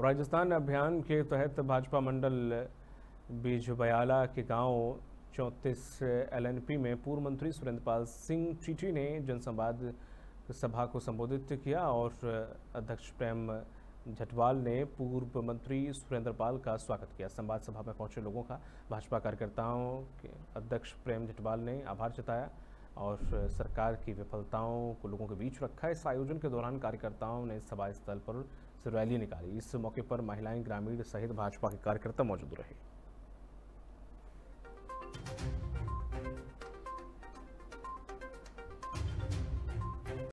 राजस्थान अभियान के तहत भाजपा मंडल बीजबयाला के गाँव चौंतीस एलएनपी में पूर्व मंत्री सुरेंद्र पाल सिंह चीटी ने जनसंवाद सभा को संबोधित किया और अध्यक्ष प्रेम झटवाल ने पूर्व मंत्री सुरेंद्र पाल का स्वागत किया। संवाद सभा में पहुँचे लोगों का, भाजपा कार्यकर्ताओं के अध्यक्ष प्रेम झटवाल ने आभार जताया। और सरकार की विफलताओं को लोगों के बीच रखा इस आयोजन के दौरान कार्यकर्ताओं ने सभा स्थल पर रैली निकाली। इस मौके पर महिलाएँ, ग्रामीण सहित भाजपा के कार्यकर्ता मौजूद रहे।